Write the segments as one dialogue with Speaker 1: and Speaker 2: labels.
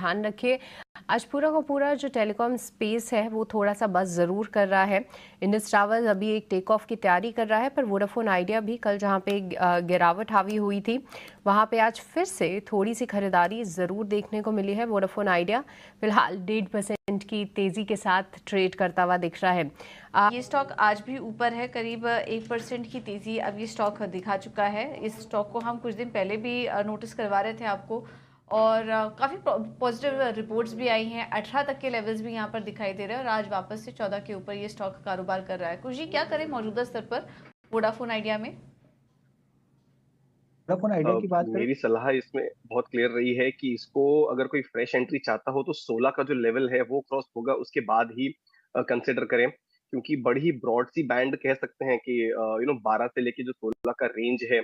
Speaker 1: ध्यान रखिए। आज पूरा का पूरा जो टेलीकॉम स्पेस है, वो थोड़ा सा बस ज़रूर कर रहा है। इंडस ट्रावल अभी एक टेक ऑफ़ की तैयारी कर रहा है, पर वोडाफोन आइडिया भी कल जहाँ पे गिरावट हावी हुई थी, वहाँ पे आज फिर से थोड़ी सी खरीदारी ज़रूर देखने को मिली है। वोडाफोन आइडिया फ़िलहाल डेढ़ परसेंट की तेज़ी के साथ ट्रेड करता हुआ दिख रहा है।
Speaker 2: ये स्टॉक आज भी ऊपर है, करीब एक परसेंट की तेज़ी अब ये स्टॉक दिखा चुका है। इस स्टॉक को हम कुछ दिन पहले भी नोटिस करवा रहे थे आपको और काफ़ी पॉजिटिव रिपोर्ट्स भी आई हैं। अठारह तक के लेवल्स भी यहाँ पर दिखाई दे रहे हैं और आज वापस से चौदह के ऊपर ये स्टॉक कारोबार कर रहा है। कुछ क्या करें मौजूदा स्तर पर वोडाफोन आइडिया में?
Speaker 3: वोडाफोन आइडिया की बात
Speaker 4: मेरी सलाह इसमें बहुत क्लियर रही है कि इसको अगर कोई फ्रेश एंट्री चाहता हो तो 16 का जो लेवल है वो क्रॉस होगा उसके बाद ही कंसिडर करें। क्योंकि बड़ी ब्रॉड सी बैंड कह सकते हैं कि यू नो 12 से लेके जो 16 का रेंज है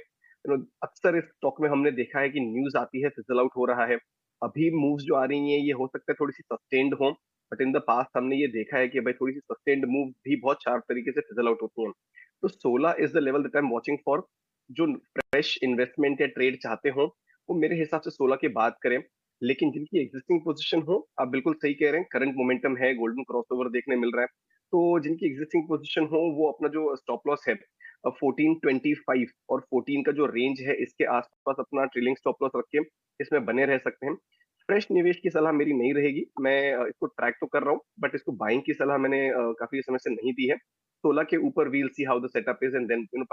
Speaker 4: यू नो अक्सर इस स्टॉक में हमने देखा है कि न्यूज़ आती है फिजल आउट हो रहा है। अभी मूव्स जो आ रही हैं, ये हो सकता है थोड़ी सी सस्टेन्ड हो बट इन द पास्ट हमने ये देखा है कि भाई थोड़ी सी सस्टेन्ड मूव भी बहुत शार्प तरीके से फिजल आउट होती हैं। तो 16 is the level that I am watching for जो फ्रेश इन्वेस्टमेंट या ट्रेड चाहते हो, वो मेरे हिसाब से सोलह की बात करें। लेकिन जिनकी एग्जिस्टिंग पोजीशन हो, आप बिल्कुल सही कह रहे हैं करंट मोमेंटम है गोल्डन क्रॉसओवर देखने मिल रहा है। तो जिनकी एग्जिस्टिंग पोजीशन हो, वो अपना जो स्टॉप लॉस है फोर्टीन ट्वेंटी फाइव और फोर्टीन का जो रेंज है, इसके आसपास अपना ट्रेलिंग स्टॉप लॉस रख के इसमें बने रह सकते हैं। फ्रेश निवेश की सलाह मेरी नहीं रहेगी। मैं इसको ट्रैक तो कर रहा हूँ बट इसको बाइंग की सलाह मैंने काफ़ी समय से नहीं दी है। सोलह के ऊपर we'll see how the setup is and then you know